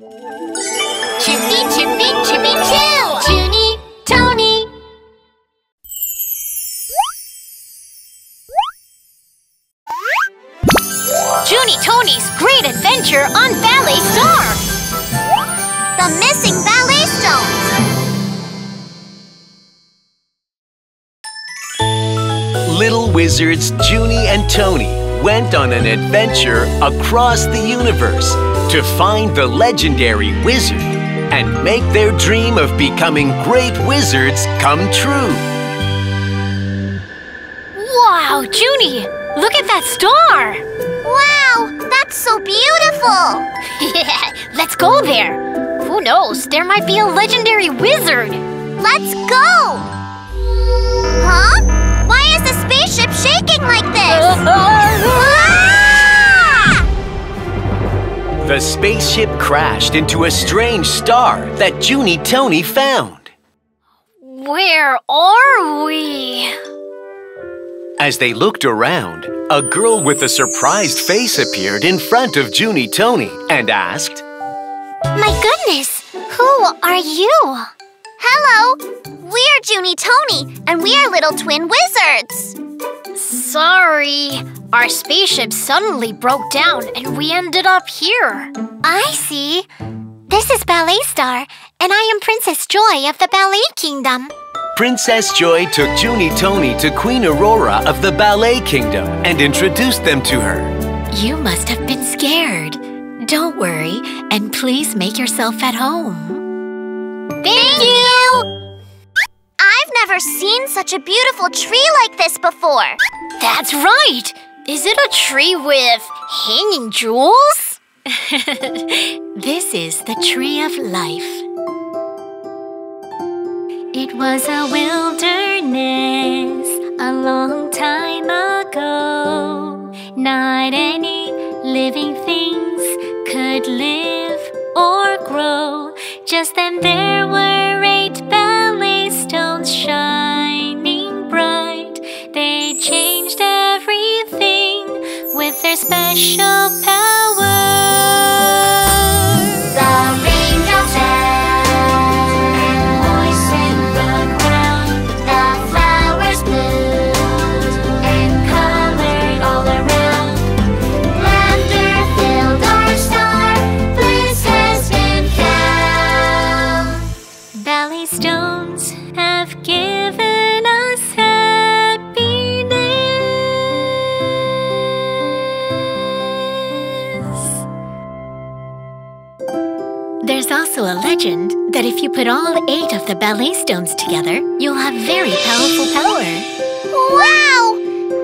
Chippy, Chippy, Chippy, Chill! Juny, Tony! Juny Tony's Great Adventure on Ballet Star! The missing ballet stones! Little wizards Juny and Tony went on an adventure across the universe to find the legendary wizard and make their dream of becoming great wizards come true. Wow, Juny! Look at that star! Wow, that's so beautiful! Let's go there! Who knows, there might be a legendary wizard! Let's go! Huh? Why is the spaceship shaking like this? The spaceship crashed into a strange star that Juny Tony found. Where are we? As they looked around, a girl with a surprised face appeared in front of Juny Tony and asked, My goodness! Who are you? Hello! We're Juny Tony, and we are little twin wizards! Sorry, our spaceship suddenly broke down and we ended up here. I see. This is Ballet Star, and I am Princess Joy of the Ballet Kingdom. Princess Joy took Juny Tony to Queen Aurora of the Ballet Kingdom and introduced them to her. You must have been scared. Don't worry, and please make yourself at home. Thank you! I've never seen such a beautiful tree like this before. That's right! Is it a tree with hanging jewels? This is the tree of life. It was a wilderness a long time ago. Not any living things could live. Just then there were eight ballet stones shining bright. They changed everything with their special power. Legend that if you put all eight of the ballet stones together, you'll have very powerful power. Wow!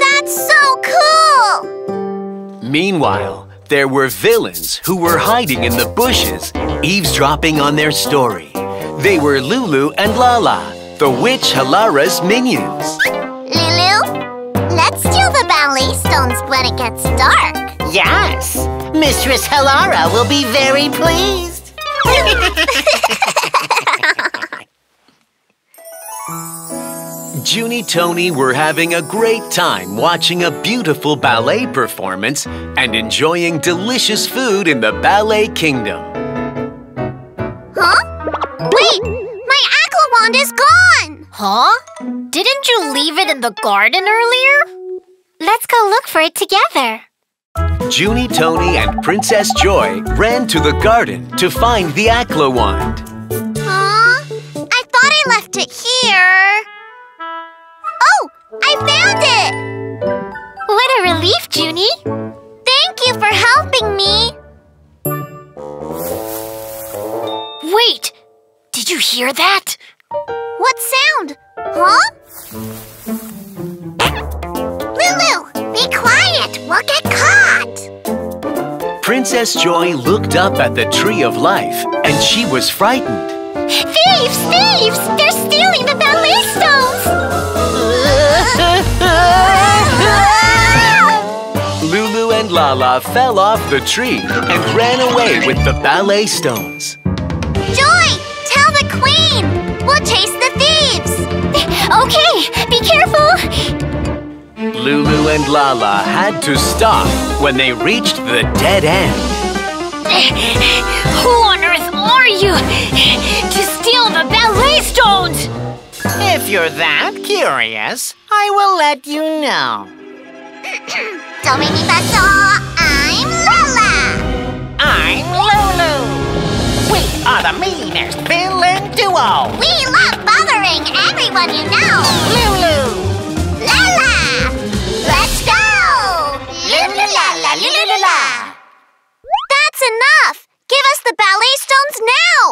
That's so cool! Meanwhile, there were villains who were hiding in the bushes, eavesdropping on their story. They were Lulu and Lala, the witch Halara's minions. Lulu, let's steal the ballet stones when it gets dark. Yes, Mistress Halara will be very pleased. Juny Tony were having a great time watching a beautiful ballet performance and enjoying delicious food in the Ballet Kingdom. Huh? Wait! My aqua wand is gone! Huh? Didn't you leave it in the garden earlier? Let's go look for it together. Juny Tony and Princess Joy ran to the garden to find the Akla wand. Huh? I thought I left it here. Oh! I found it! What a relief, Juny! Thank you for helping me! Wait! Did you hear that? What sound? Huh? Lulu, be quiet! We'll get caught! Princess Joy looked up at the Tree of Life and she was frightened. Thieves! Thieves! They're stealing the ballet stones! Lulu and Lala fell off the tree and ran away with the ballet stones. Joy! Tell the queen! We'll chase the thieves! Okay, be careful! Lulu and Lala had to stop when they reached the dead end. Who on earth are you to steal the ballet stones? If you're that curious, I will let you know. Do mi mi so, I'm Lala. I'm Lulu. We are the meanest villain duo. We love bothering everyone you know. Lulu. Lulu la la. That's enough. Give us the ballet stones now.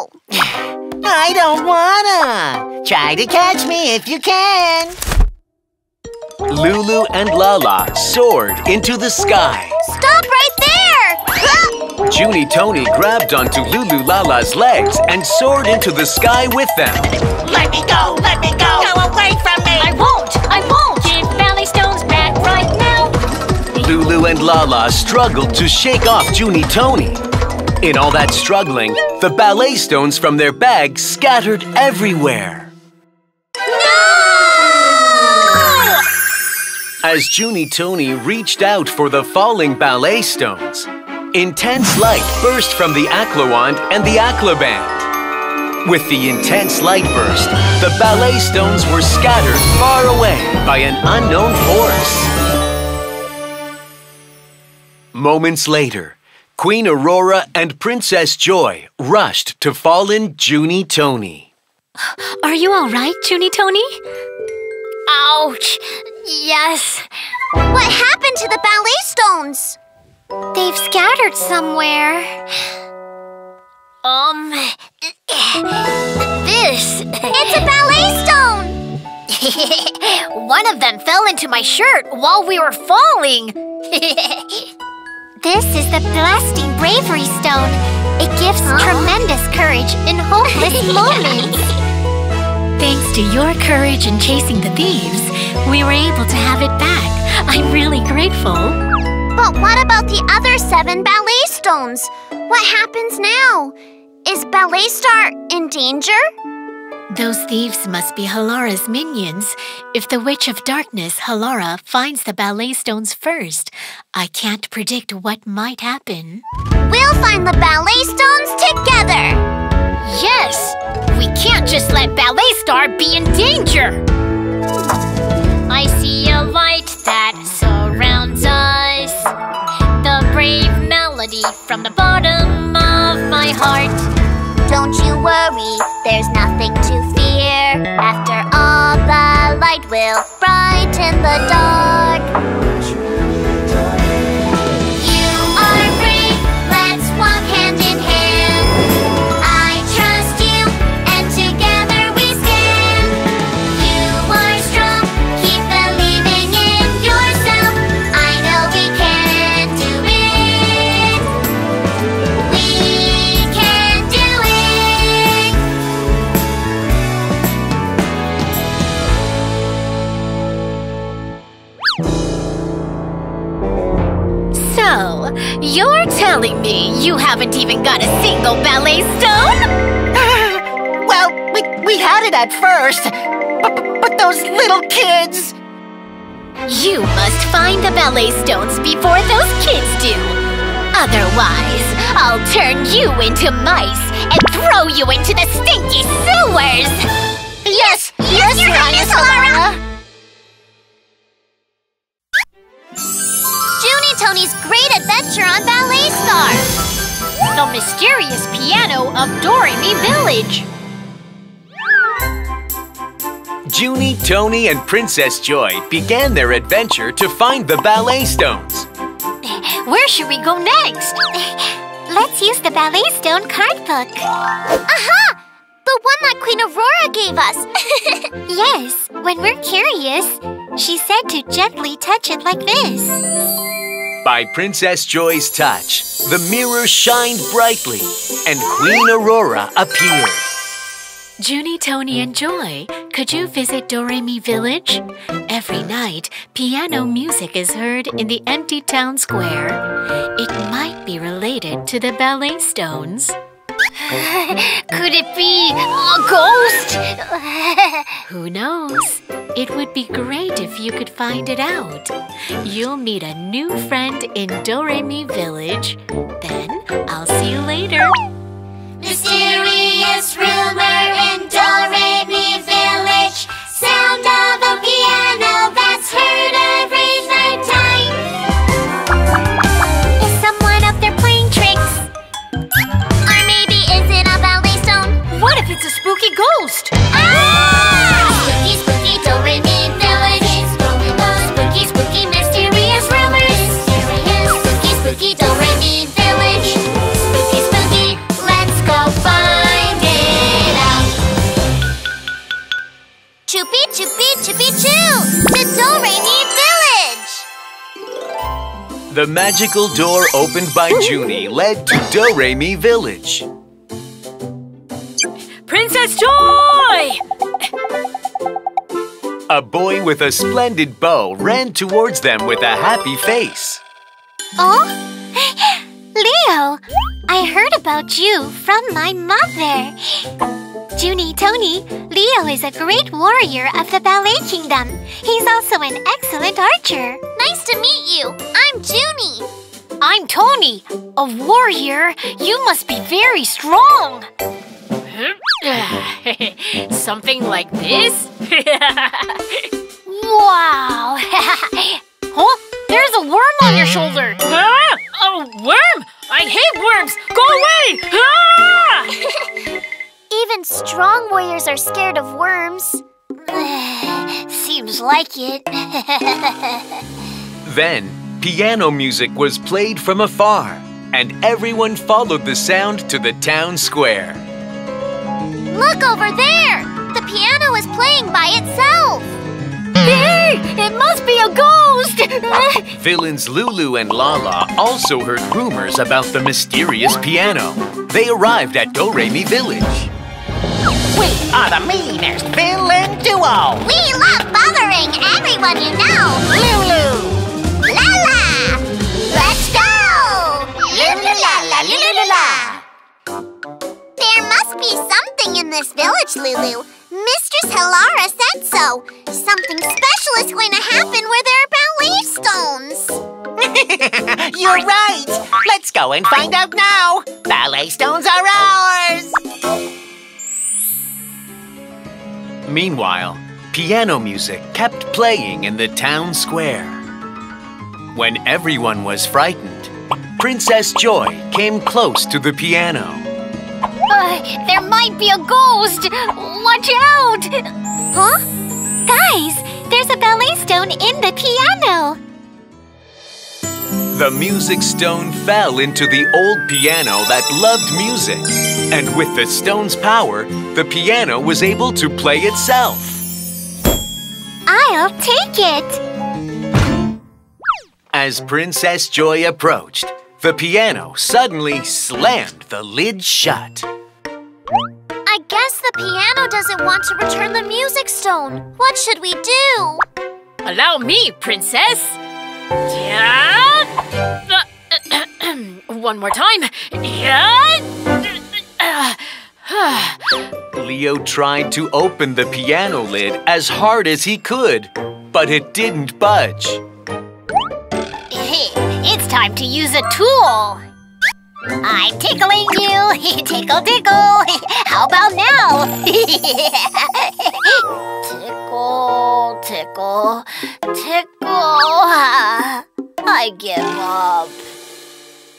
I don't wanna. Try to catch me if you can. Lulu and Lala soared into the sky. Stop right there. Juny Tony grabbed onto Lulu Lala's legs and soared into the sky with them. Let me go, let me go. Go away from Lulu and Lala struggled to shake off Juny Tony. In all that struggling, the ballet stones from their bag scattered everywhere. No! As Juny Tony reached out for the falling ballet stones, intense light burst from the Aclawand and the Aclaband. With the intense light burst, the ballet stones were scattered far away by an unknown force. Moments later, Queen Aurora and Princess Joy rushed to fallen Juny Tony. Are you all right, Juny Tony? Ouch! Yes. What happened to the ballet stones? They've scattered somewhere. Um. This. It's a ballet stone. One of them fell into my shirt while we were falling. This is the Blasting Bravery Stone. It gives tremendous courage in hopeless moments. Thanks to your courage in chasing the thieves, we were able to have it back. I'm really grateful. But what about the other seven ballet stones? What happens now? Is Ballet Star in danger? Those thieves must be Halara's minions. If the Witch of Darkness, Halara, finds the ballet stones first, I can't predict what might happen. We'll find the ballet stones together. yes! We can't just let Ballet Star be in danger! I see a light that surrounds us. The brave melody from the bottom of my heart. Don't you worry, there's nothing to fear. After all, the light will brighten the dark. So, you're telling me you haven't even got a single ballet stone? Well, we, we had it at first, but, but those little kids. You must find the ballet stones before those kids do. Otherwise, I'll turn you into mice and throw you into the stinky sewers! Yes, yes, Your Highness Halara. Adventure on Ballet Star. The mysterious piano of Doremi Village. Juny, Tony, and Princess Joy began their adventure to find the ballet stones. Where should we go next? Let's use the Ballet Stone card book. Aha! The one that Queen Aurora gave us. yes, when we're curious, she said to gently touch it like this. By Princess Joy's touch, the mirror shined brightly and Queen Aurora appeared. Juny, Tony, and Joy, could you visit Doremi Village? Every night, piano music is heard in the empty town square. It might be related to the ballet stones. Could it be a ghost? Who knows? It would be great if you could find it out. You'll meet a new friend in Doremi Village. Then I'll see you later. Mysterious rumor in Doremi Village The magical door opened by Juny led to Do-Re-Mi Village. Princess Joy! A boy with a splendid bow ran towards them with a happy face. Oh? Leo, I heard about you from my mother. Juny Tony, Leo is a great warrior of the Ballet Kingdom. He's also an excellent archer. Nice to meet you. I'm Juny. I'm Tony, a warrior. You must be very strong. Something like this? Wow. huh? There's a worm on your shoulder. Huh? A worm? I hate worms! Go away! Ah! Even strong warriors are scared of worms. Seems like it. Then, piano music was played from afar, and everyone followed the sound to the town square. Look over there! The piano is playing by itself. hey, it must be a ghost. Villains Lulu and Lala also heard rumors about the mysterious piano. They arrived at Do-Re-Mi Village. We are the meanest villain duo. We love bothering everyone you know. Lulu. La la! Let's go! Lulu la la lulu la la! There must be something in this village, Lulu. Mistress Halara said so. Something special is going to happen where there are ballet stones. You're right. Let's go and find out now. Ballet stones are ours. Meanwhile, piano music kept playing in the town square. When everyone was frightened, Princess Joy came close to the piano. Uh, there might be a ghost. Watch out. Huh? Guys, there's a ballet stone in the piano. The music stone fell into the old piano that loved music. And with the stone's power, the piano was able to play itself. I'll take it. As Princess Joy approached, the piano suddenly slammed the lid shut. I guess the piano doesn't want to return the music stone. What should we do? Allow me, princess. Yeah. Uh, One more time. Yeah. Leo tried to open the piano lid as hard as he could, but it didn't budge. It's time to use a tool. I'm tickling you. tickle, tickle. How about now? tickle, tickle, tickle. I give up.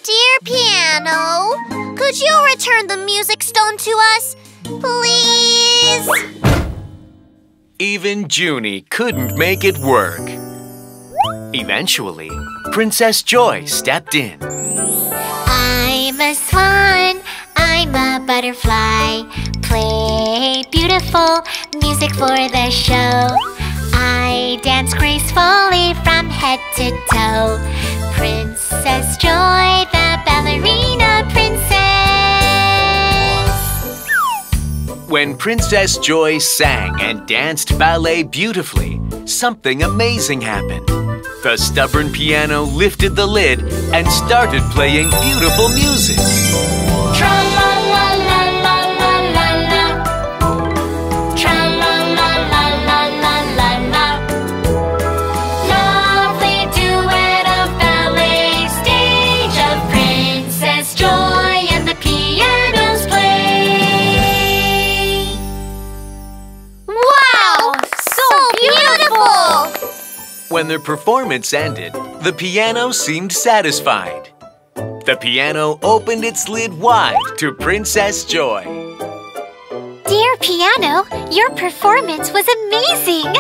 Dear piano, could you return the music stone to us? Please? Even Juny couldn't make it work. Eventually, Princess Joy stepped in. I'm a swan, I'm a butterfly. Play beautiful music for the show. I dance gracefully from head to toe. Princess Joy, the ballerina princess. When Princess Joy sang and danced ballet beautifully, something amazing happened. The stubborn piano lifted the lid and started playing beautiful music. The performance ended, the piano seemed satisfied. The piano opened its lid wide to Princess Joy. Dear Piano, your performance was amazing!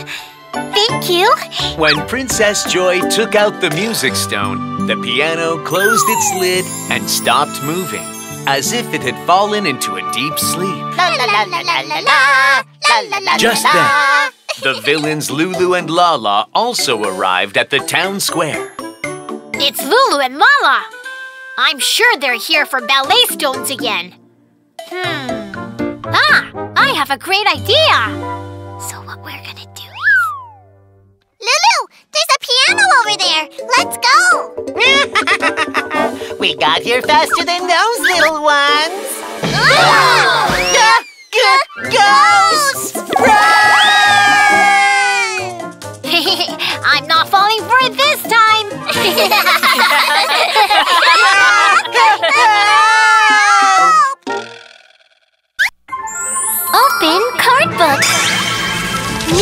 Thank you! When Princess Joy took out the music stone, the piano closed its lid and stopped moving, as if it had fallen into a deep sleep. Just then, the villains Lulu and Lala also arrived at the town square. It's Lulu and Lala. I'm sure they're here for ballet stones again. Hmm. Ah, I have a great idea. So what we're gonna do is... Lulu, Piano over there! Let's go! We got here faster than those little ones. Oh! G- g- ghosts! Run! I'm not falling for it this time. Open card book!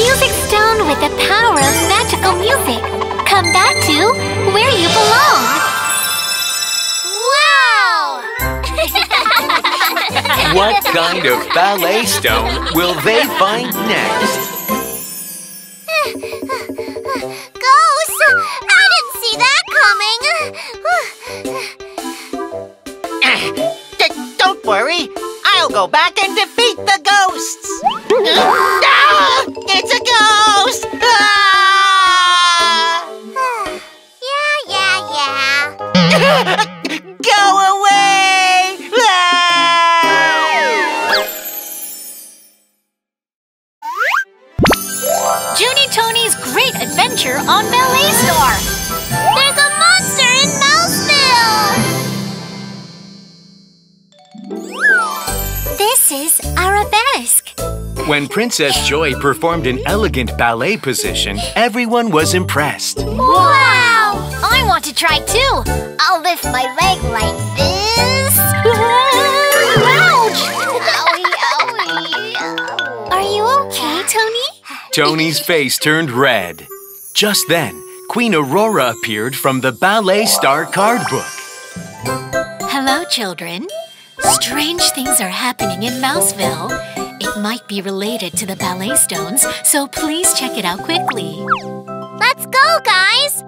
Music stone with the power of magical music. Come back to where you belong. wow! What kind of ballet stone will they find next? Ghosts! I didn't see that coming. Eh, don't worry. Go back and defeat the ghosts. ah, it's a ghost! Princess Joy performed an elegant ballet position, everyone was impressed. Wow! I want to try too. I'll lift my leg like this. Ouch! Owie, owie. Are you okay, Tony? Tony's face turned red. Just then, Queen Aurora appeared from the Ballet Star card book. Hello, children. Strange things are happening in Mouseville. It might be related to the ballet stones, so please check it out quickly. Let's go, guys!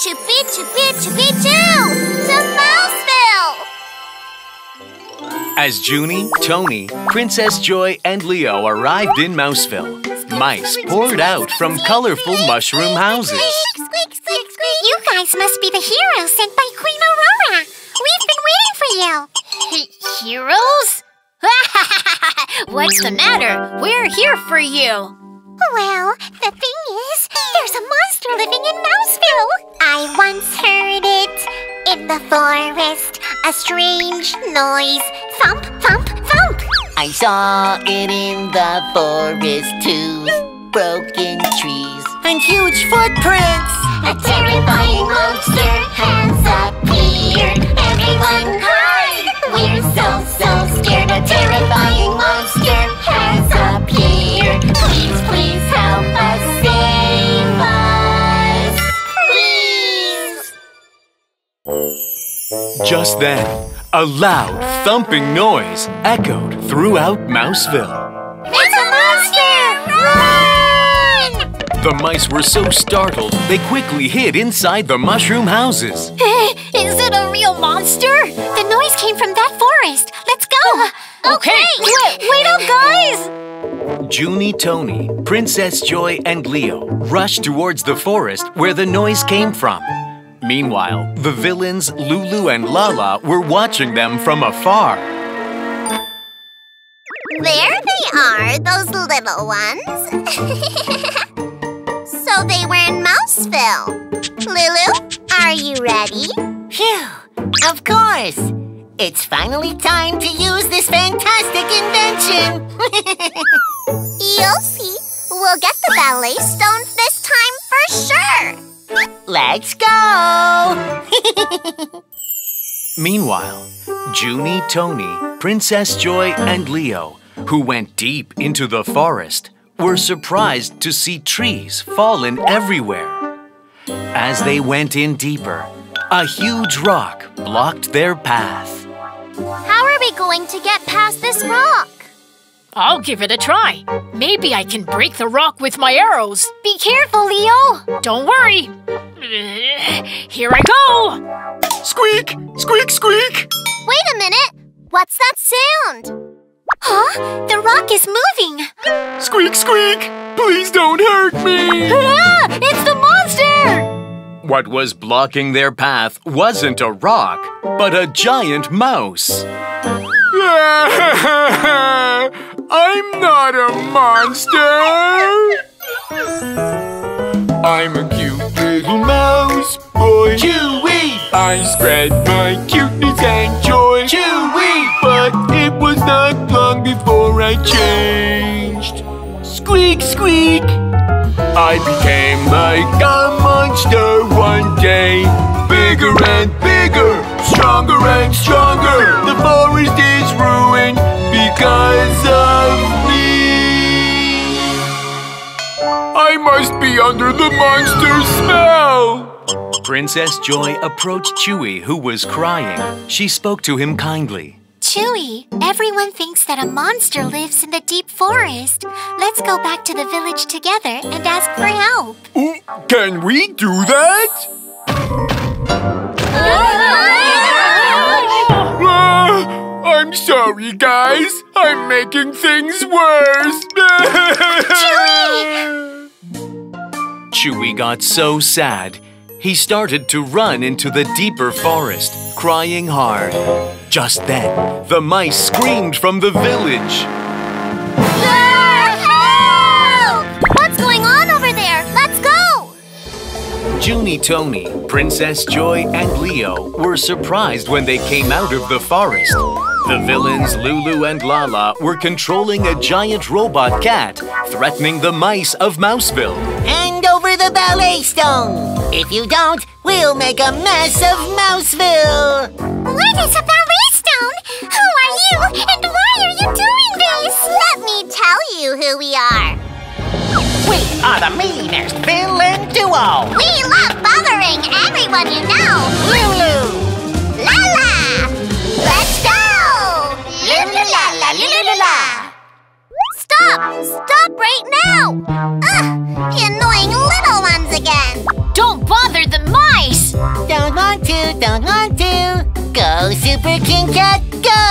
Chippy, chippy, chippy, choo! To Mouseville! As Juny, Tony, Princess Joy, and Leo arrived in Mouseville, mice poured out from colorful mushroom houses. Squeak, squeak, squeak, squeak! You guys must be the heroes sent by Queen Aurora! We've been waiting for you! He- heroes? What's the matter? We're here for you. Well, the thing is, there's a monster living in Mouseville! I once heard it in the forest. A strange noise. Thump, thump, thump! I saw it in the forest too. Broken trees and huge footprints. A terrifying monster has appeared. Everyone hide! We're so, so scared. A terrifying monster has appeared. Please, please help us save us. Please! Just then, a loud thumping noise echoed throughout Mouseville. It's a! The mice were so startled, they quickly hid inside the mushroom houses. Is it a real monster? The noise came from that forest. Let's go! Uh, okay, wait, wait up, guys! Juny, Tony, Princess Joy, and Leo rushed towards the forest where the noise came from. Meanwhile, the villains Lulu and Lala were watching them from afar. There they are, those little ones. so they were in Mouseville. Lulu, are you ready? Phew! Of course! It's finally time to use this fantastic invention! You'll see. We'll get the ballet stone this time for sure. Let's go! Meanwhile, Juny, Tony, Princess Joy, and Leo, who went deep into the forest, were surprised to see trees fallen everywhere. As they went in deeper, a huge rock blocked their path. How are we going to get past this rock? I'll give it a try. Maybe I can break the rock with my arrows. Be careful, Leo. Don't worry. Here I go. Squeak! Squeak, squeak! Wait a minute. What's that sound? Huh? The rock is moving. Squeak, squeak! Please don't hurt me! Ah, it's the monster! What was blocking their path wasn't a rock, but a giant mouse. I'm not a monster! I'm a cute little mouse boy. Chewy! I spread my cuteness and joy. Chewy! But it was not long before I changed. Squeak, squeak! I became like a monster one day. Bigger and bigger, stronger and stronger. The forest is ruined because of must be under the monster's spell. Princess Joy approached Chewie, who was crying. She spoke to him kindly. Chewie, everyone thinks that a monster lives in the deep forest. Let's go back to the village together and ask for help. Can we do that? Ah, I'm sorry, guys. I'm making things worse. Chewy got so sad. He started to run into the deeper forest, crying hard. Just then, the mice screamed from the village. Help! What's going on over there? Let's go! Juny Tony, Princess Joy, and Leo were surprised when they came out of the forest. The villains Lulu and Lala were controlling a giant robot cat, threatening the mice of Mouseville. Hand over the ballet stone. If you don't, we'll make a mess of Mouseville. What is a ballet stone? Who are you and why are you doing this? Let me tell you who we are. We are the meanest villain duo. We love bothering everyone you know. Lulu. La. Stop! Stop right now! Ugh! The annoying little ones again! Don't bother the mice! Don't want to, don't want to. Go, Super King Cat, go!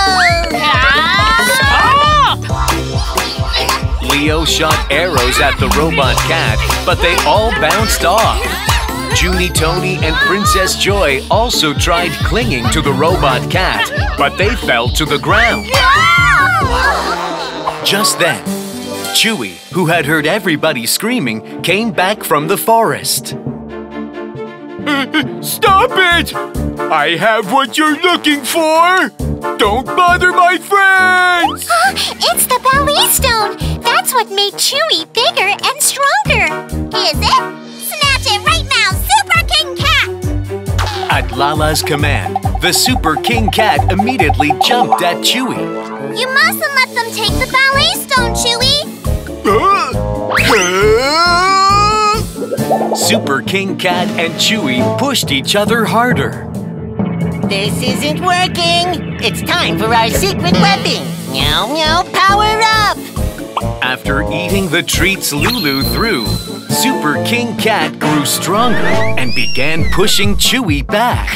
Leo shot arrows at the robot cat, but they all bounced off. Juny Tony and Princess Joy also tried clinging to the robot cat, but they fell to the ground. Just then, Chewy, who had heard everybody screaming, came back from the forest. Stop it! I have what you're looking for! Don't bother my friends! It's the ballet stone! That's what made Chewy bigger and stronger! Is it? At Lala's command, the Super King Cat immediately jumped at Chewy. You mustn't let them take the ballet stone, Chewy! Super King Cat and Chewy pushed each other harder. This isn't working. It's time for our secret weapon. Meow meow, power up! After eating the treats Lulu threw, Super King Cat grew stronger and began pushing Chewy back.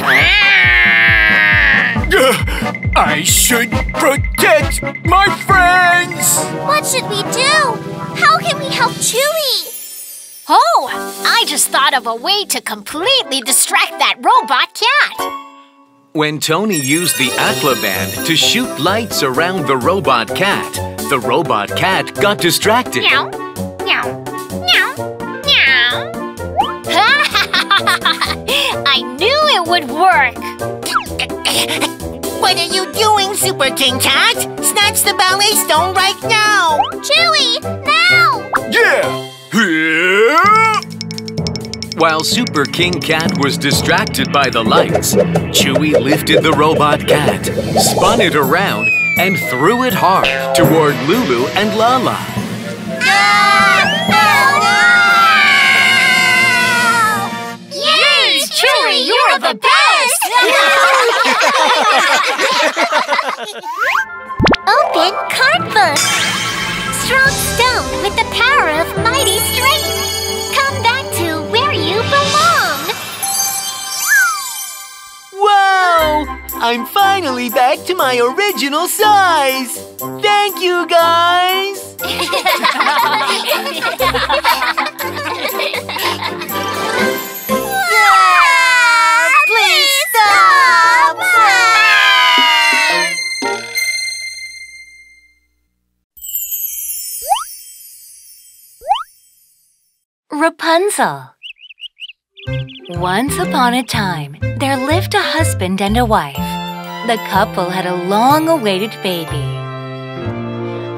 I should protect my friends! What should we do? How can we help Chewy? Oh, I just thought of a way to completely distract that robot cat. When Tony used the Aqua Band to shoot lights around the robot cat, the robot cat got distracted. Meow, meow, meow, knew it would work. What are you doing, Super King Cat? Snatch the ballet stone right now! Chewy, now! Yeah! While Super King Cat was distracted by the lights, Chewy lifted the robot cat, spun it around, and threw it hard toward Lulu and Lala. Ah, Yay, Chewy, you're the best! Open card book. strong stone with the power of mighty strength. Come back to where you belong. Wow! I'm finally back to my original size! Thank you, guys! Rapunzel. Once upon a time, there lived a husband and a wife. The couple had a long awaited baby.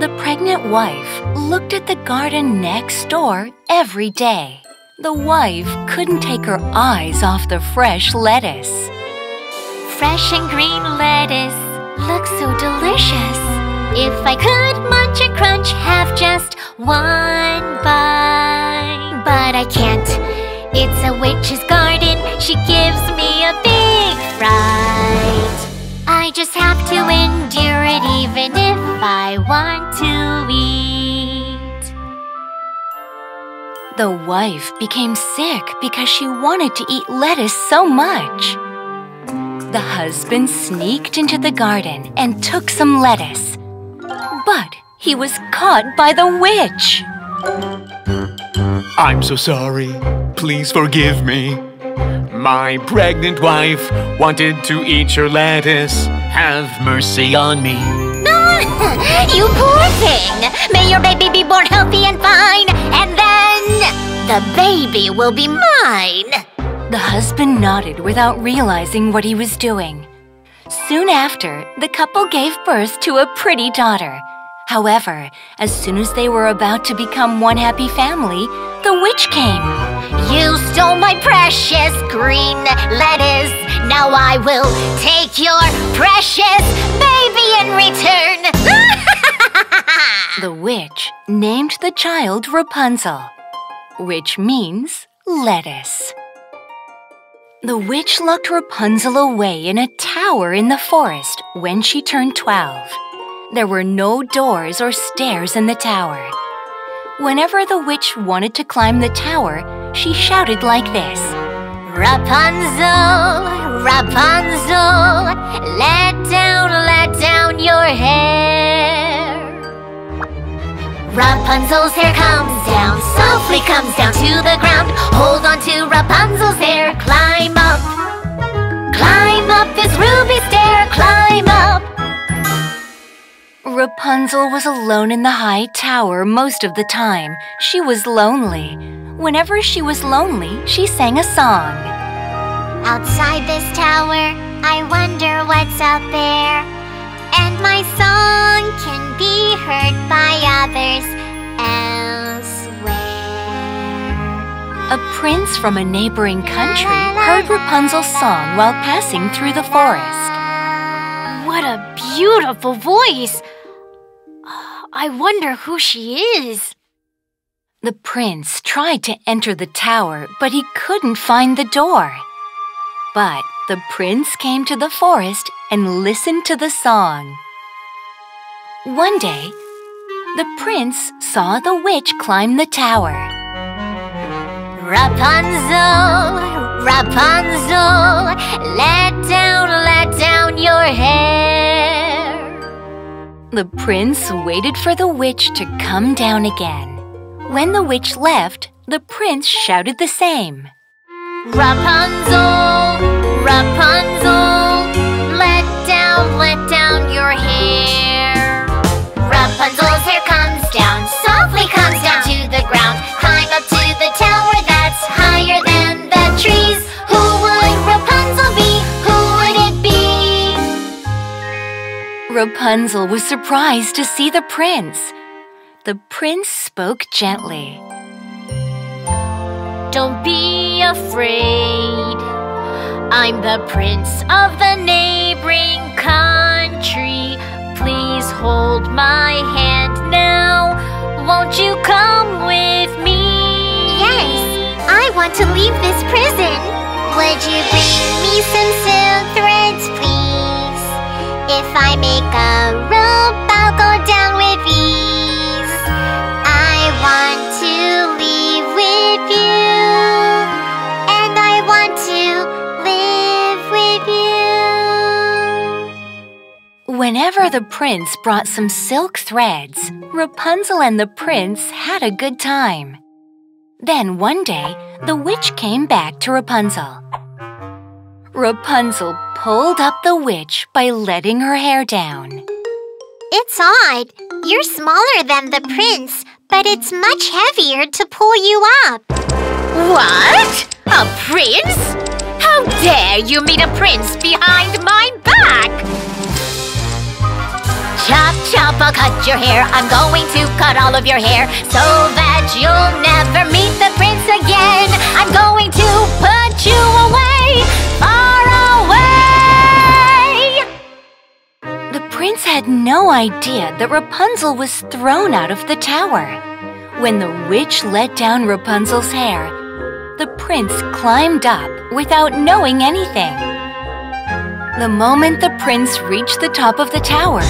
The pregnant wife looked at the garden next door every day. The wife couldn't take her eyes off the fresh lettuce. Fresh and green lettuce looks so delicious. If I could munch and crunch, have just one bite. But I can't. It's a witch's garden. She gives me a big fright. I just have to endure it even if I want to eat. The wife became sick because she wanted to eat lettuce so much. The husband sneaked into the garden and took some lettuce. But he was caught by the witch. I'm so sorry. Please forgive me. My pregnant wife wanted to eat your lettuce. Have mercy on me. you poor thing! May your baby be born healthy and fine, and then the baby will be mine. The husband nodded without realizing what he was doing. Soon after, the couple gave birth to a pretty daughter. However, as soon as they were about to become one happy family, the witch came. You stole my precious green lettuce. Now I will take your precious baby in return. The witch named the child Rapunzel, which means lettuce. The witch locked Rapunzel away in a tower in the forest when she turned 12. There were no doors or stairs in the tower. Whenever the witch wanted to climb the tower, she shouted like this Rapunzel, Rapunzel, let down, let down your hair. Rapunzel's hair comes down, softly comes down to the ground. Hold on to Rapunzel's hair, climb up. Climb up this ruby stair, climb up. Rapunzel was alone in the high tower most of the time. She was lonely. Whenever she was lonely, she sang a song. Outside this tower, I wonder what's out there. And my song can be heard by others elsewhere. A prince from a neighboring country heard Rapunzel's song while passing through the forest. What a beautiful voice. I wonder who she is. The prince tried to enter the tower, but he couldn't find the door. But the prince came to the forest and listened to the song. One day, the prince saw the witch climb the tower. Rapunzel, Rapunzel, let down, let down your hair. The prince waited for the witch to come down again. When the witch left, the prince shouted the same. Rapunzel, Rapunzel, Rapunzel was surprised to see the prince. The prince spoke gently. Don't be afraid. I'm the prince of the neighboring country. Please hold my hand now. Won't you come with me? Yes, I want to leave this prison. Would you bring me some silk threads, please? If I make a rope, I'll go down with ease I want to leave with you And I want to live with you Whenever the prince brought some silk threads, Rapunzel and the prince had a good time. Then one day, the witch came back to Rapunzel. Rapunzel pulled up the witch by letting her hair down. It's odd. You're smaller than the prince, but it's much heavier to pull you up. What? A prince? How dare you meet a prince behind my back? Chop, chop, I'll cut your hair. I'm going to cut all of your hair so that you'll never meet the prince again. I'm going to put you away, prince had no idea that Rapunzel was thrown out of the tower. When the witch let down Rapunzel's hair, the prince climbed up without knowing anything. The moment the prince reached the top of the tower,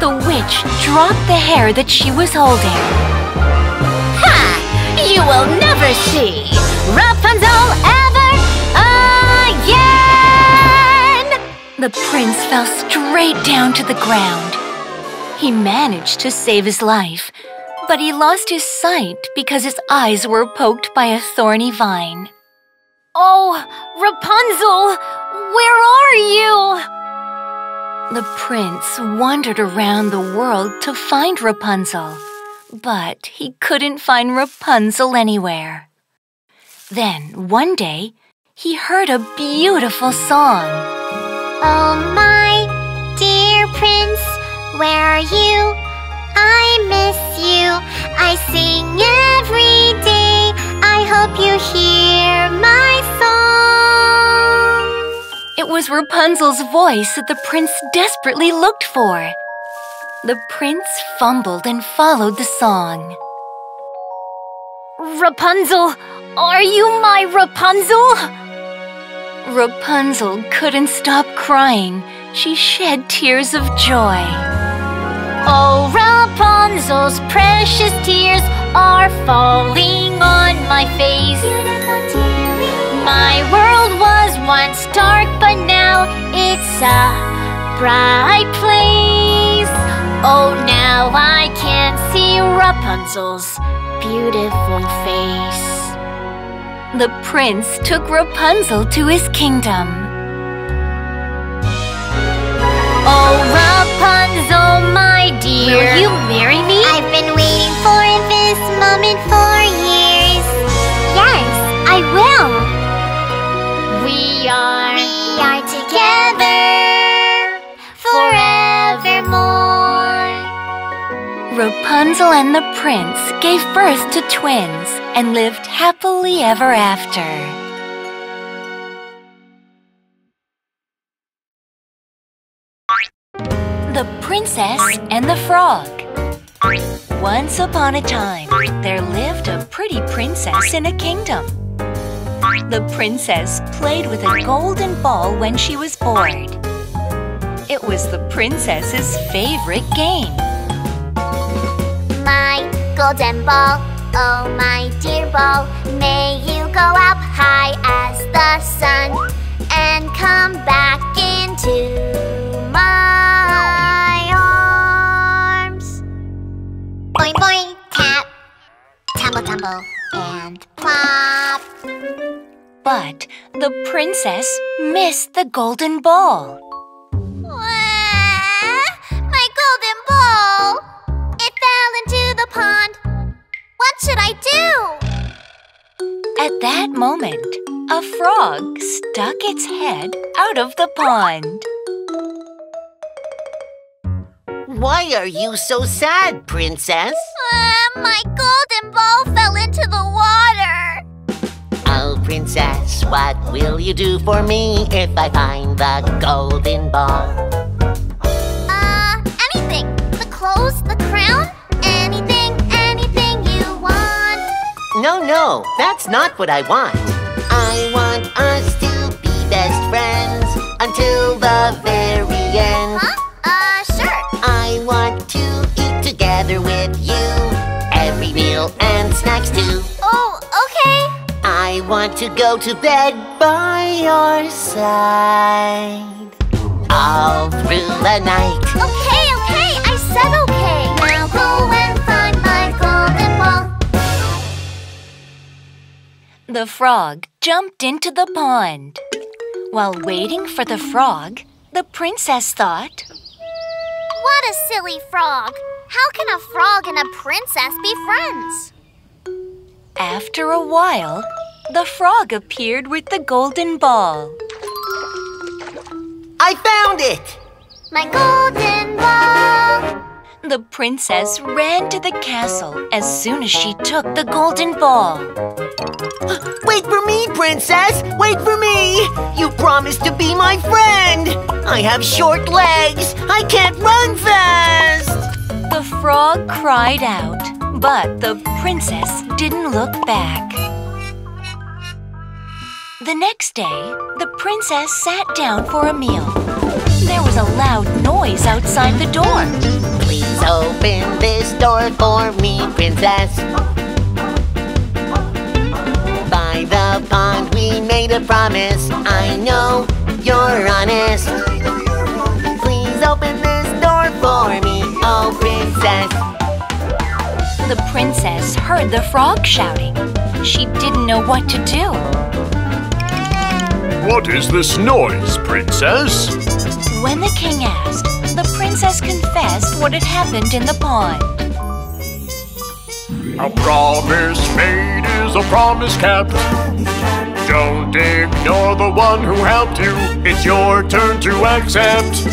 the witch dropped the hair that she was holding. Ha! You will never see Rapunzel The prince fell straight down to the ground. He managed to save his life, but he lost his sight because his eyes were poked by a thorny vine. Oh, Rapunzel, where are you? The prince wandered around the world to find Rapunzel, but he couldn't find Rapunzel anywhere. Then, one day, he heard a beautiful song. Oh, my dear prince, where are you? I miss you. I sing every day. I hope you hear my song. It was Rapunzel's voice that the prince desperately looked for. The prince fumbled and followed the song. Rapunzel, are you my Rapunzel? Rapunzel couldn't stop crying. She shed tears of joy. Oh, Rapunzel's precious tears are falling on my face. My world was once dark, but now it's a bright place. Oh, now I can see Rapunzel's beautiful face. The prince took Rapunzel to his kingdom. Oh, Rapunzel, my dear. Will you marry me? I've been waiting for this moment for years. Yes, I will. We are. We are together Rapunzel and the prince gave birth to twins and lived happily ever after. The Princess and the Frog Once upon a time, there lived a pretty princess in a kingdom. The princess played with a golden ball when she was bored. It was the princess's favorite game. Golden ball, oh my dear ball, may you go up high as the sun and come back into my arms. Boing boing, tap, tumble tumble, and plop. But the princess missed the golden ball. Should I do? At that moment, a frog stuck its head out of the pond. Why are you so sad, Princess? Uh, my golden ball fell into the water. Oh, Princess, what will you do for me if I find the golden ball? No, no, that's not what I want. I want us to be best friends until the very end. Huh? Uh, sure. I want to eat together with you, every meal and snacks too. Oh, okay. I want to go to bed by your side. all through the night. Okay, okay, I said okay. The frog jumped into the pond. While waiting for the frog, the princess thought, What a silly frog. How can a frog and a princess be friends? After a while, the frog appeared with the golden ball. I found it! My golden ball. The princess ran to the castle as soon as she took the golden ball. Wait for me, princess! Wait for me! You promised to be my friend! I have short legs! I can't run fast! The frog cried out, but the princess didn't look back. The next day, the princess sat down for a meal. There was a loud noise outside the door. Please open this door for me, princess. By the pond we made a promise. I know you're honest. Please open this door for me, oh princess. The princess heard the frog shouting. She didn't know what to do. What is this noise, princess? When the king asked, the princess confessed what had happened in the pond. A promise made is a promise kept. Don't ignore the one who helped you. It's your turn to accept.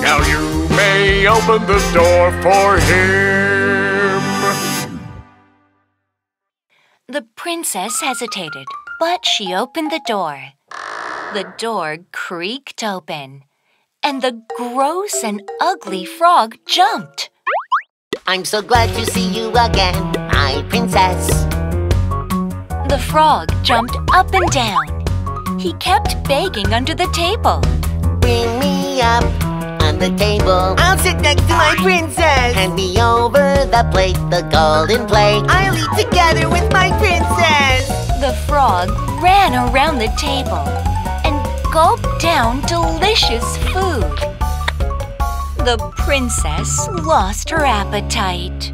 Now you may open the door for him. The princess hesitated, but she opened the door. The door creaked open, and the gross and ugly frog jumped. I'm so glad to see you again, my princess. The frog jumped up and down. He kept begging under the table. Bring me up on the table. I'll sit next to my princess. Hand me over the plate, the golden plate. I'll eat together with my princess. The frog ran around the table gulped down delicious food. The princess lost her appetite.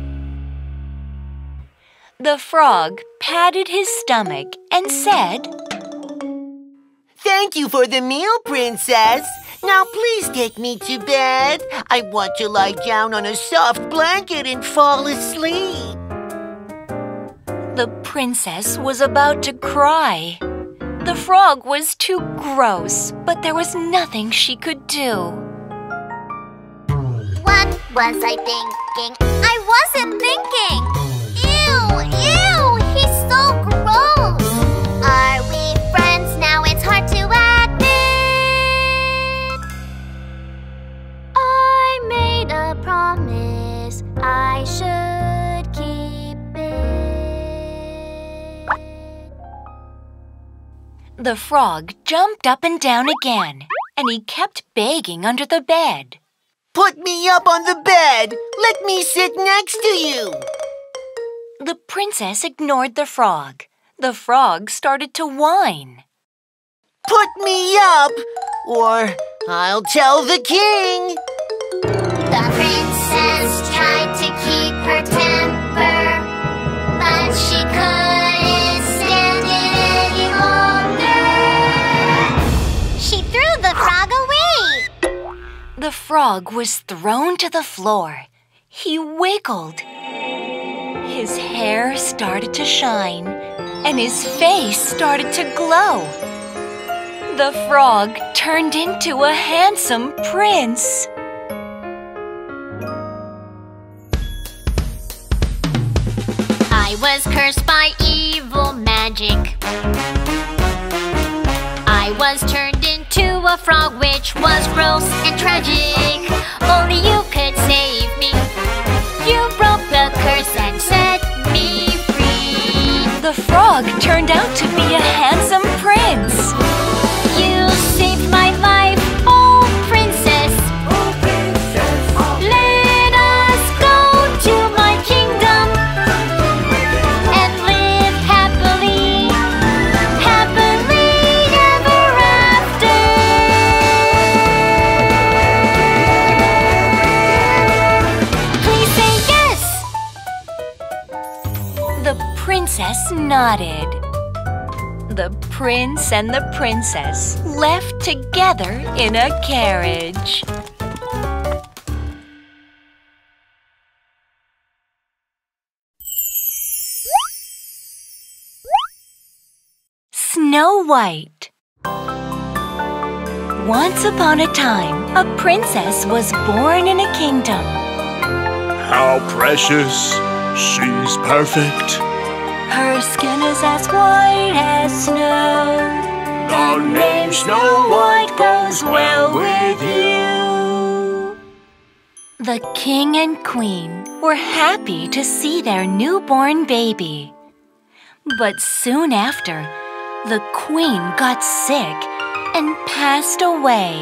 The frog patted his stomach and said, Thank you for the meal, princess. Now please take me to bed. I want to lie down on a soft blanket and fall asleep. The princess was about to cry. The frog was too gross, but there was nothing she could do. What was I thinking? I wasn't thinking! Ew, ew, he's so gross! Are we friends now? It's hard to admit. I made a promise, I should The frog jumped up and down again, and he kept begging under the bed. Put me up on the bed. Let me sit next to you. The princess ignored the frog. The frog started to whine. Put me up, or I'll tell the king. The The frog was thrown to the floor. He wiggled. His hair started to shine, and his face started to glow. The frog turned into a handsome prince. I was cursed by evil magic. I was turned into a frog, which was gross and tragic. Only you could save me. You broke the curse and set me free. The frog turned out to be a handsome nodded. The prince and the princess left together in a carriage. Snow White Once upon a time, a princess was born in a kingdom. How precious. She's perfect. Her skin is as white as snow. The name Snow White goes well with you. The king and queen were happy to see their newborn baby. But soon after, the queen got sick and passed away.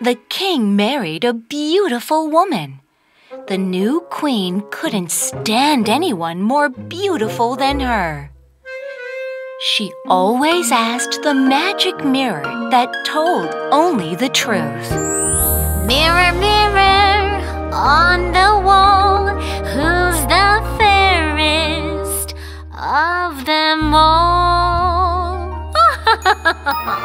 The king married a beautiful woman. The new queen couldn't stand anyone more beautiful than her. She always asked the magic mirror that told only the truth. Mirror, mirror on the wall, who's the fairest of them all?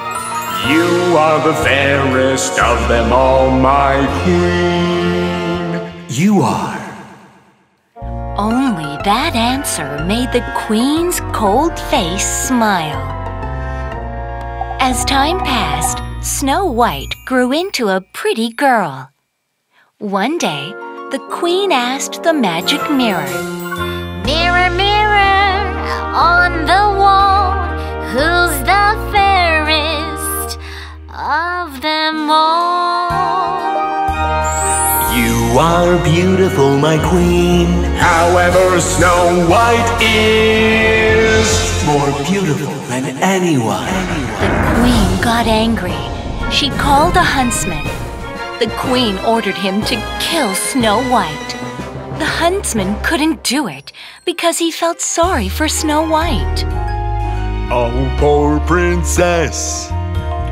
You are the fairest of them all, my queen. You are. Only that answer made the queen's cold face smile. As time passed, Snow White grew into a pretty girl. One day, the queen asked the magic mirror, Mirror, mirror on the wall, who's the fairest of them all? You are beautiful, my queen. However, Snow White is. More beautiful than anyone. The queen got angry. She called a huntsman. The queen ordered him to kill Snow White. The huntsman couldn't do it because he felt sorry for Snow White. Oh, poor princess.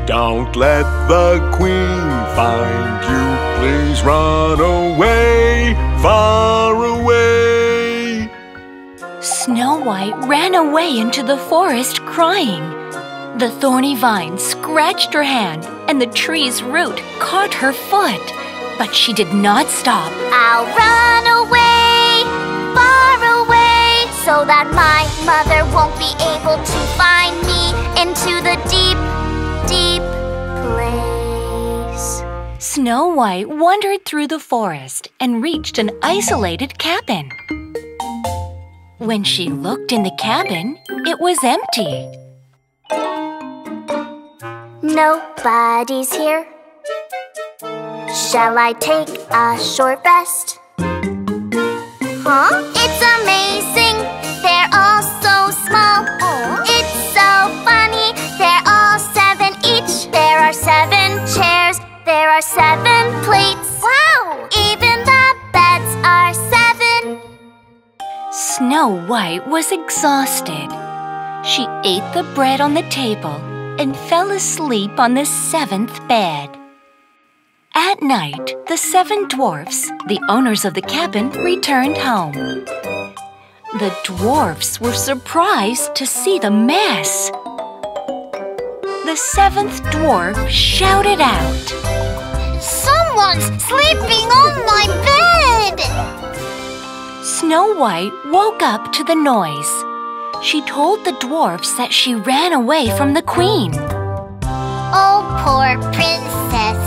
Don't let the queen find you. Please run away, far away. Snow White ran away into the forest crying. The thorny vine scratched her hand, and the tree's root caught her foot. But she did not stop. I'll run away, far away, so that my mother won't be Snow White wandered through the forest and reached an isolated cabin. When she looked in the cabin, it was empty. Nobody's here. Shall I take a short rest? Huh? Snow White was exhausted. She ate the bread on the table and fell asleep on the seventh bed. At night, the seven dwarfs, the owners of the cabin, returned home. The dwarfs were surprised to see the mess. The seventh dwarf shouted out, Someone's sleeping on my bed. Snow White woke up to the noise. She told the dwarfs that she ran away from the queen. Oh, poor princess.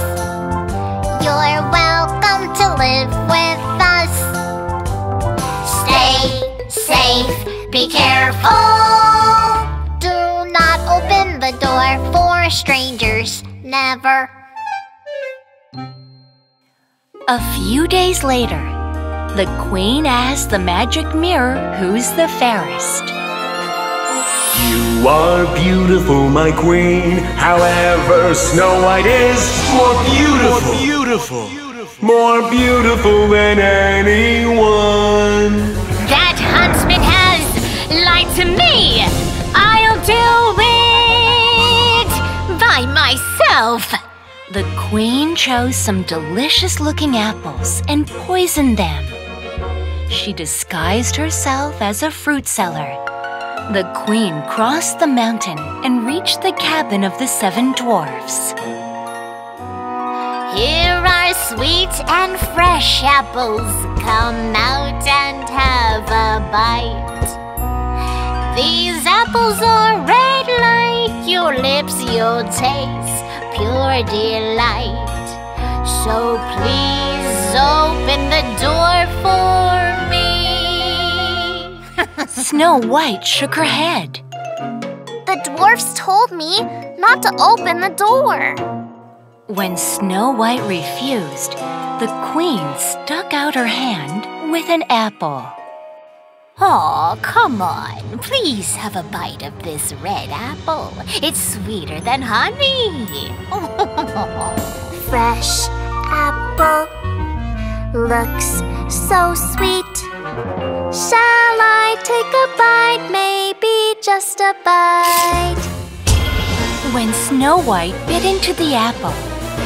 You're welcome to live with us. Stay safe, be careful. Do not open the door for strangers. Never. A few days later, the queen asked the magic mirror who's the fairest. You are beautiful, my queen. However, Snow White is more beautiful. More Beautiful. More beautiful than anyone. That huntsman has lied to me. I'll do it by myself. The queen chose some delicious looking apples and poisoned them. She disguised herself as a fruit seller. The queen crossed the mountain and reached the cabin of the seven dwarfs. Here are sweet and fresh apples. Come out and have a bite. These apples are red like your lips, you'll taste pure delight. So please open the door for me. Snow White shook her head. The dwarfs told me not to open the door. When Snow White refused, the queen stuck out her hand with an apple. Oh, come on. Please have a bite of this red apple. It's sweeter than honey. Fresh apple looks so sweet. Shall I take a bite? Maybe just a bite. When Snow White bit into the apple,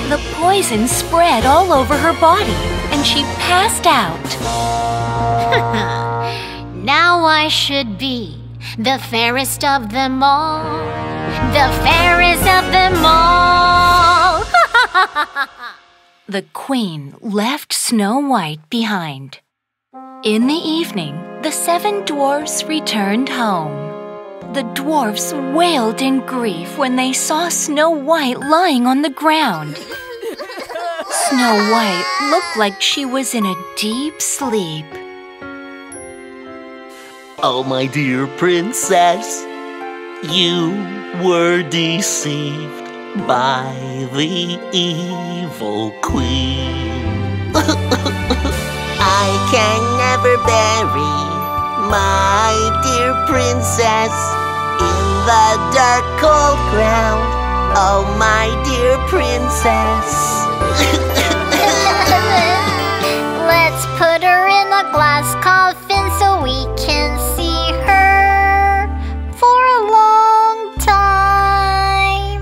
the poison spread all over her body and she passed out. now I should be the fairest of them all. The fairest of them all. the queen left Snow White behind. In the evening, the seven dwarfs returned home. The dwarfs wailed in grief when they saw Snow White lying on the ground. Snow White looked like she was in a deep sleep. Oh, my dear princess, you were deceived by the evil queen. I can never bury my dear princess in the dark cold ground. Oh, my dear princess. Let's put her in a glass coffin so we can see her for a long time.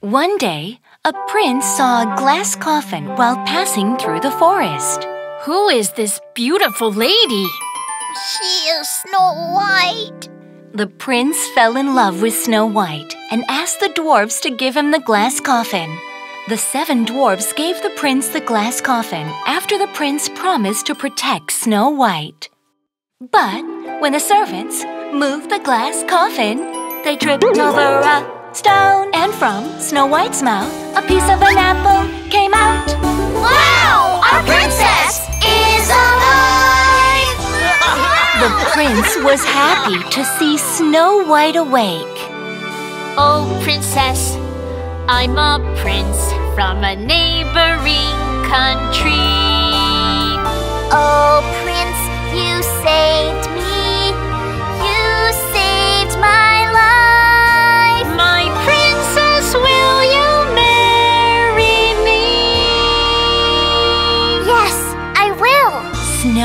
One day, a prince saw a glass coffin while passing through the forest. Who is this beautiful lady? She is Snow White. The prince fell in love with Snow White and asked the dwarfs to give him the glass coffin. The seven dwarfs gave the prince the glass coffin after the prince promised to protect Snow White. But when the servants moved the glass coffin, they tripped over a stone, and from Snow White's mouth, a piece of an apple came out. Wow! Our princess is alive! The prince was happy to see Snow White awake. Oh, princess, I'm a prince from a neighboring country. Oh, prince, you saved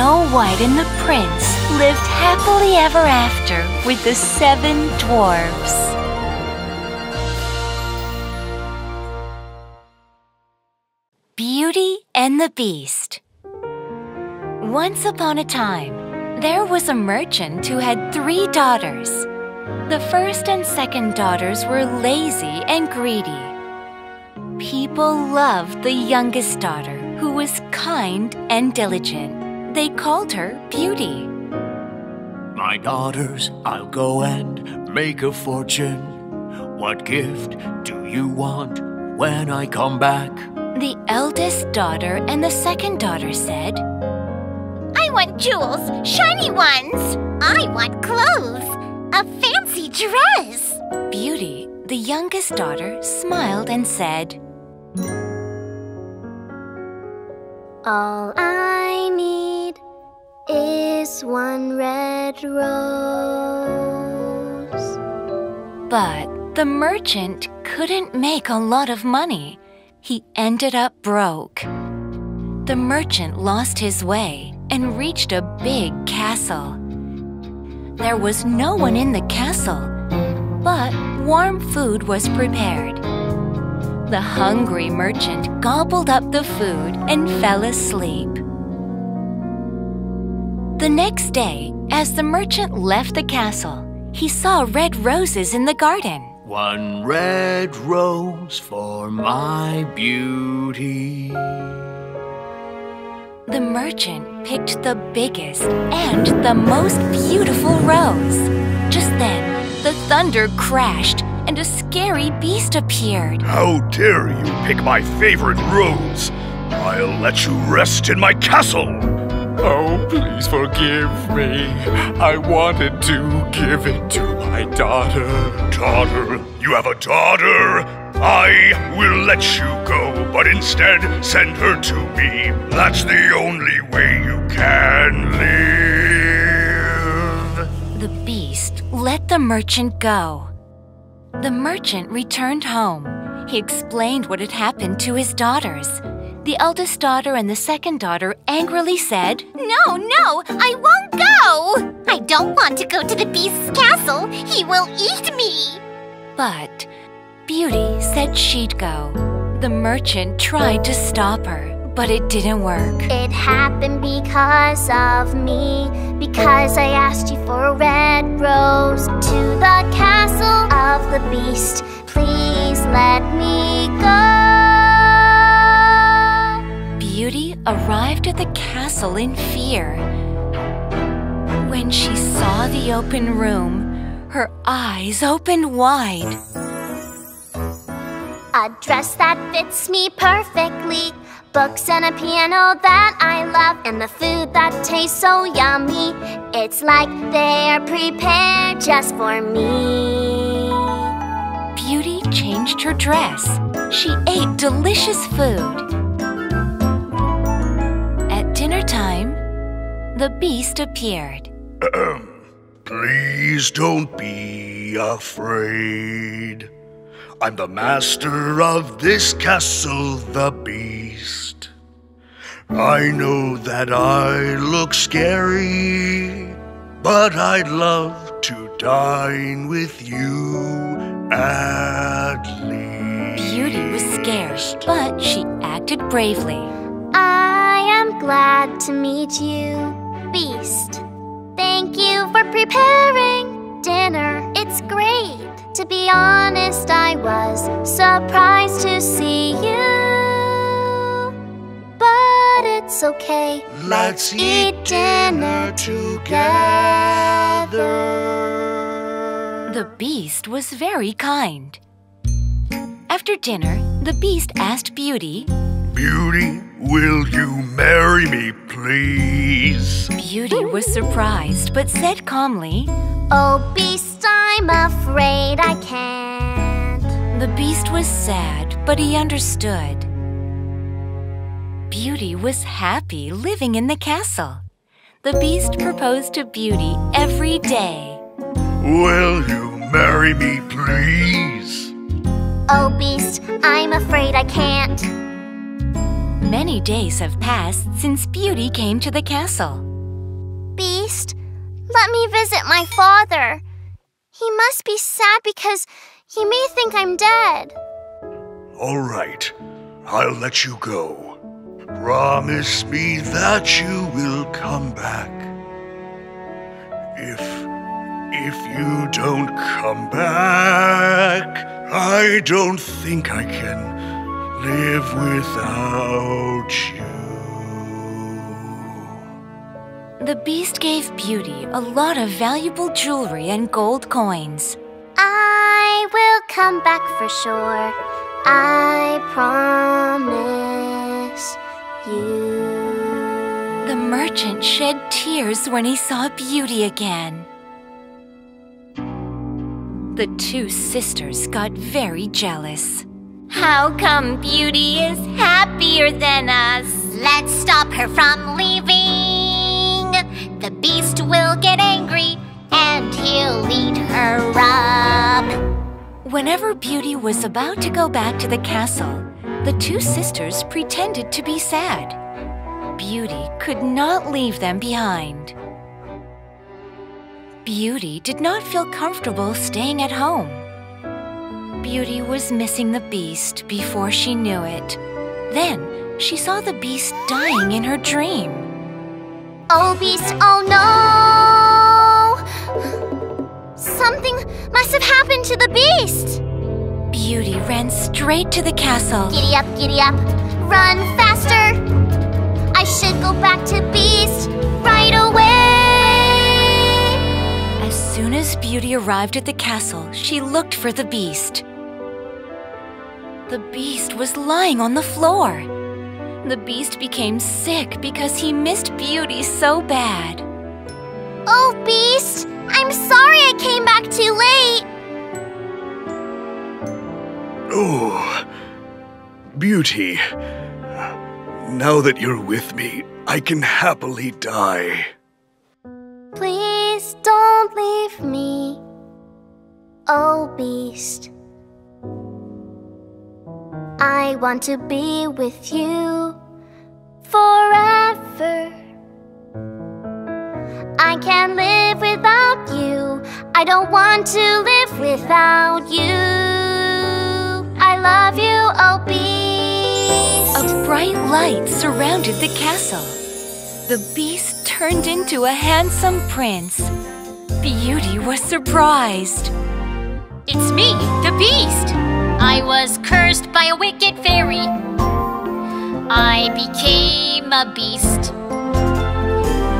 Snow White and the prince lived happily ever after with the seven dwarfs. Beauty and the Beast Once upon a time, there was a merchant who had three daughters. The first and second daughters were lazy and greedy. People loved the youngest daughter, who was kind and diligent. They called her Beauty. My daughters, I'll go and make a fortune. What gift do you want when I come back? The eldest daughter and the second daughter said, I want jewels, shiny ones. I want clothes, a fancy dress. Beauty, the youngest daughter, smiled and said, All I need is one red rose. But the merchant couldn't make a lot of money. He ended up broke. The merchant lost his way and reached a big castle. There was no one in the castle, but warm food was prepared. The hungry merchant gobbled up the food and fell asleep. The next day, as the merchant left the castle, he saw red roses in the garden. One red rose for my beauty. The merchant picked the biggest and the most beautiful rose. Just then, the thunder crashed and a scary beast appeared. How dare you pick my favorite rose? I'll let you rest in my castle. Oh, please forgive me. I wanted to give it to my daughter. Daughter, you have a daughter? I will let you go, but instead send her to me. That's the only way you can live. The beast let the merchant go. The merchant returned home. He explained what had happened to his daughters. The eldest daughter and the second daughter angrily said, No, no, I won't go! I don't want to go to the beast's castle. He will eat me. But Beauty said she'd go. The merchant tried to stop her, but it didn't work. It happened because of me, because I asked you for a red rose to the castle of the beast. Please let me go. Beauty arrived at the castle in fear. When she saw the open room, her eyes opened wide. A dress that fits me perfectly. Books and a piano that I love, and the food that tastes so yummy. It's like they're prepared just for me. Beauty changed her dress. She ate delicious food. Dinner time, the beast appeared. Please don't be afraid. I'm the master of this castle, the beast. I know that I look scary, but I'd love to dine with you at least. Beauty was scared, but she acted bravely. I am glad to meet you, Beast. Thank you for preparing dinner. It's great. To be honest, I was surprised to see you. But it's okay. Let's eat dinner together. The beast was very kind. After dinner, the beast asked Beauty, Beauty, will you marry me, please? Beauty was surprised but said calmly, Oh, Beast, I'm afraid I can't. The beast was sad, but he understood. Beauty was happy living in the castle. The beast proposed to Beauty every day. Will you marry me, please? Oh, Beast, I'm afraid I can't. Many days have passed since Beauty came to the castle. Beast, let me visit my father. He must be sad because he may think I'm dead. All right, I'll let you go. Promise me that you will come back. If if you don't come back, I don't think I can live without you. The beast gave Beauty a lot of valuable jewelry and gold coins. I will come back for sure. I promise you. The merchant shed tears when he saw Beauty again. The two sisters got very jealous. How come Beauty is happier than us? Let's stop her from leaving. The beast will get angry and he'll eat her up. Whenever Beauty was about to go back to the castle, the two sisters pretended to be sad. Beauty could not leave them behind. Beauty did not feel comfortable staying at home. Beauty was missing the beast before she knew it. Then she saw the beast dying in her dream. Oh, Beast, oh no! Something must have happened to the Beast! Beauty ran straight to the castle. Giddy up, giddy up, run faster! I should go back to Beast right away! As soon as Beauty arrived at the castle, she looked for the beast. The beast was lying on the floor. The beast became sick because he missed Beauty so bad. Oh, Beast! I'm sorry I came back too late! Oh, beauty. Now that you're with me, I can happily die. Please don't leave me, oh Beast. I want to be with you forever. I can't live without you. I don't want to live without you. I love you, oh Beast. A bright light surrounded the castle. The beast turned into a handsome prince. Beauty was surprised. It's me, the Beast. I was cursed by a wicked fairy. I became a beast.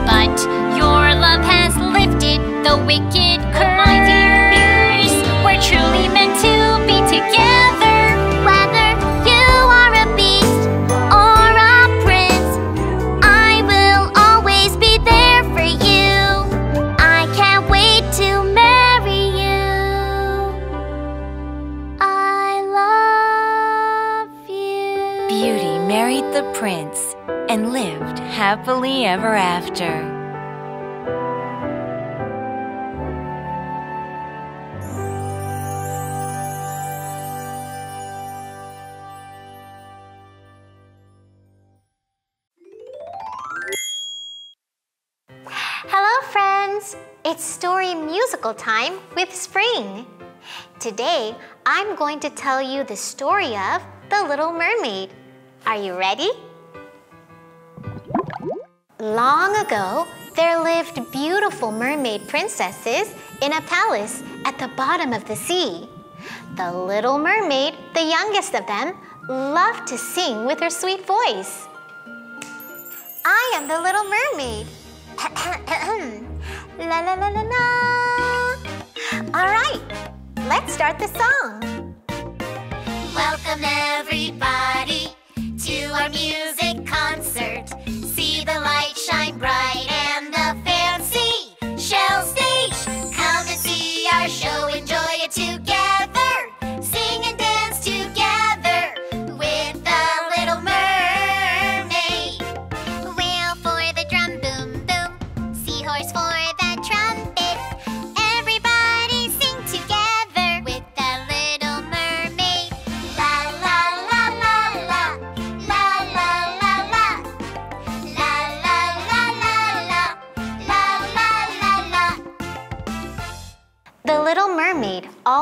But your love has lifted the wicked curse. My dear Beast, we're truly meant to happily ever after. Hello, friends! It's story musical time with Spring. Today, I'm going to tell you the story of The Little Mermaid. Are you ready? Long ago, there lived beautiful mermaid princesses in a palace at the bottom of the sea. The Little Mermaid, the youngest of them, loved to sing with her sweet voice. I am the Little Mermaid. la la la la la. All right, let's start the song. Welcome everybody to our music concert. The light shine bright and the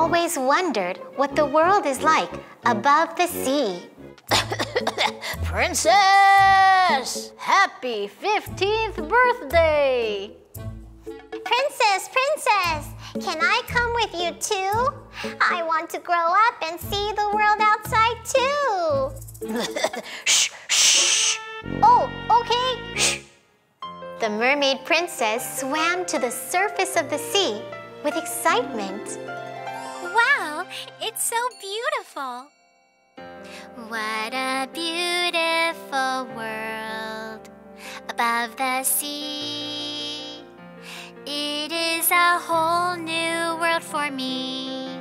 always wondered what the world is like above the sea. Princess! Happy 15th birthday! Princess, princess, can I come with you too? I want to grow up and see the world outside too. shh, shh! Oh, okay. Shh. The mermaid princess swam to the surface of the sea with excitement. It's so beautiful. What a beautiful world above the sea. It is a whole new world for me.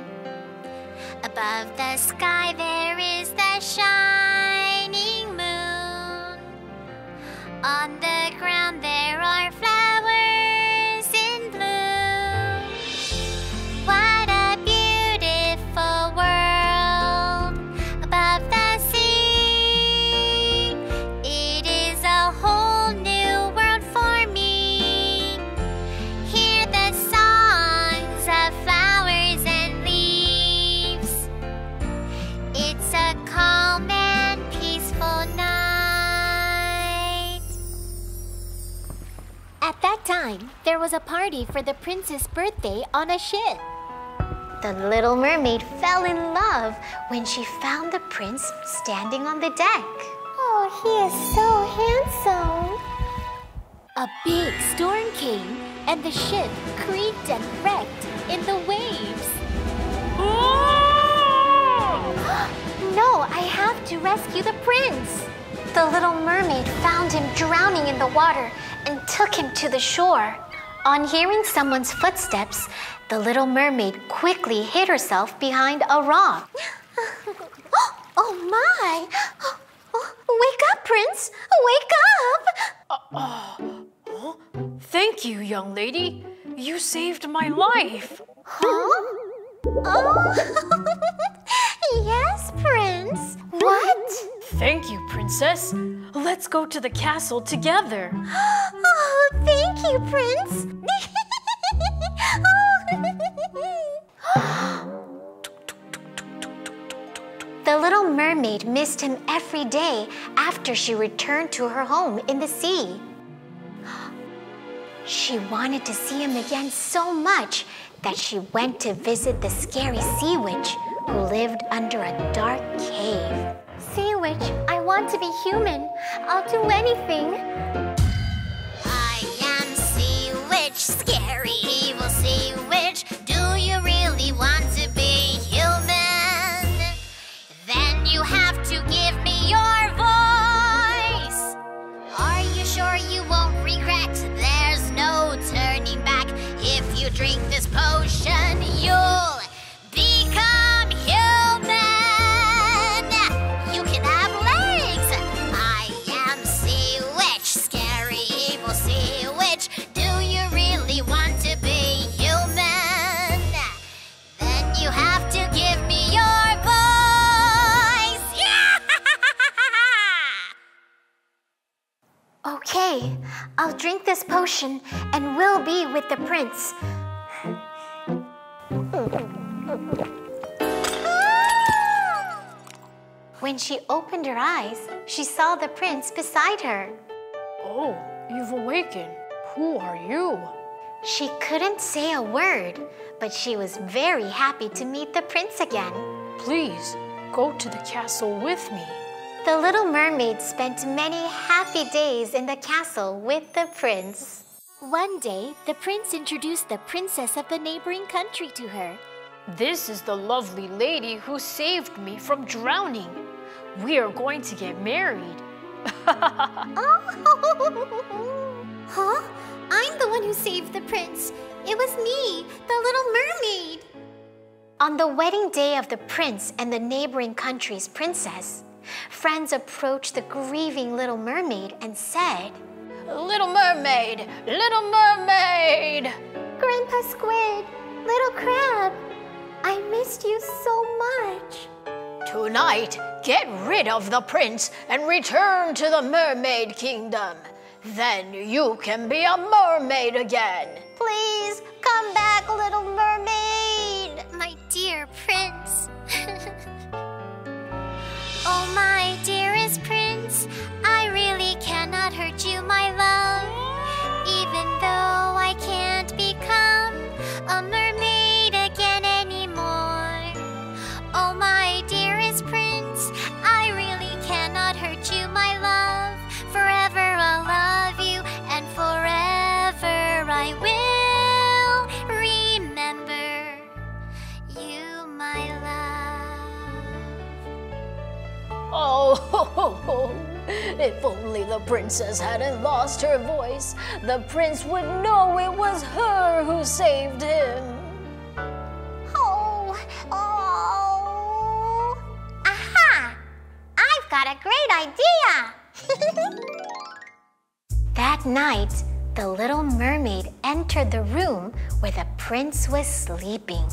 Above the sky there is the shining moon. On the ground there are flowers time, there was a party for the prince's birthday on a ship. The little mermaid fell in love when she found the prince standing on the deck. Oh, he is so handsome. A big storm came and the ship creaked and wrecked in the waves. no, I have to rescue the prince. The little mermaid found him drowning in the water and took him to the shore. On hearing someone's footsteps, the little mermaid quickly hid herself behind a rock. oh my! Wake up, Prince! Wake up! Oh, Thank you, young lady. You saved my life. Huh? Oh, yes, Prince. What? Thank you, princess. Let's go to the castle together. Oh, thank you, Prince. the little mermaid missed him every day after she returned to her home in the sea. She wanted to see him again so much that she went to visit the scary sea witch who lived under a dark cave. Sea witch, I want to be human. I'll do anything. I am Sea Witch, I'll drink this potion and we'll be with the prince. When she opened her eyes, she saw the prince beside her. Oh, you've awakened. Who are you? She couldn't say a word, but she was very happy to meet the prince again. Please, go to the castle with me. The little mermaid spent many happy days in the castle with the prince. One day, the prince introduced the princess of the neighboring country to her. This is the lovely lady who saved me from drowning. We are going to get married. oh. huh? I'm the one who saved the prince. It was me, the little mermaid. On the wedding day of the prince and the neighboring country's princess, friends approached the grieving little mermaid and said, Little mermaid, little mermaid. Grandpa Squid, little crab, I missed you so much. Tonight, get rid of the prince and return to the mermaid kingdom. Then you can be a mermaid again. Please come back, little mermaid. My dear prince. I really cannot hurt you, my love. Even though I can't become a mermaid again anymore. Oh, my dearest prince, I really cannot hurt you, my love. Forever I'll love you, and forever I will remember you, my love. Oh, if only the princess hadn't lost her voice, the prince would know it was her who saved him. Oh, oh. Aha! I've got a great idea! that night, the little mermaid entered the room where the prince was sleeping.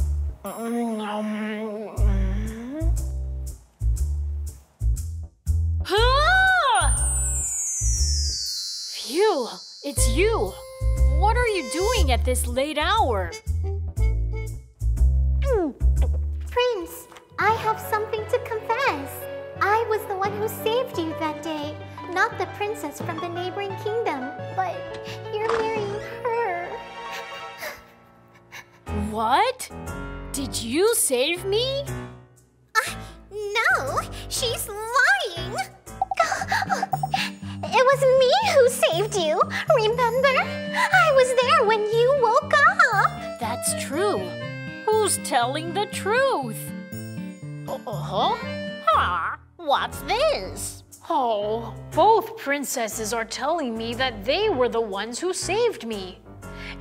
Ah! Phew, it's you! What are you doing at this late hour? Hmm. Prince, I have something to confess. I was the one who saved you that day, not the princess from the neighboring kingdom, but you're marrying her. what? Did you save me? Uh, no, she's was me who saved you, remember? I was there when you woke up. That's true. Who's telling the truth? Uh-huh. Huh? What's this? Oh, both princesses are telling me that they were the ones who saved me.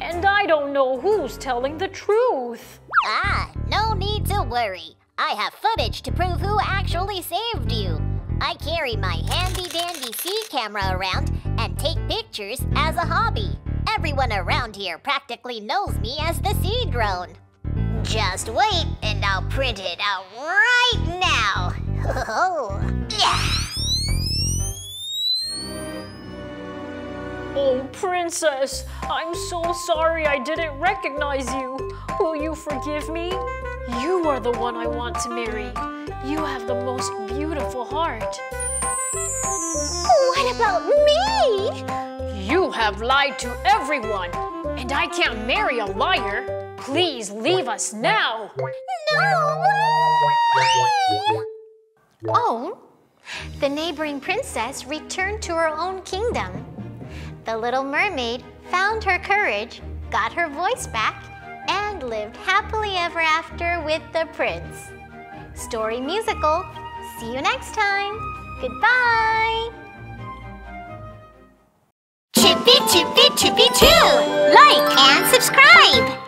And I don't know who's telling the truth. Ah, no need to worry. I have footage to prove who actually saved you. I carry my handy-dandy sea camera around and take pictures as a hobby. Everyone around here practically knows me as the sea drone. Just wait and I'll print it out right now. yeah. Oh. oh, Princess, I'm so sorry I didn't recognize you. Will you forgive me? You are the one I want to marry. You have the most beautiful heart. What about me? You have lied to everyone, and I can't marry a liar. Please leave us now. No! way! Oh, the neighboring princess returned to her own kingdom. The little mermaid found her courage, got her voice back, and lived happily ever after with the prince. Story musical. See you next time. Goodbye. Chippy Chippy Chippy Choo! Like and subscribe!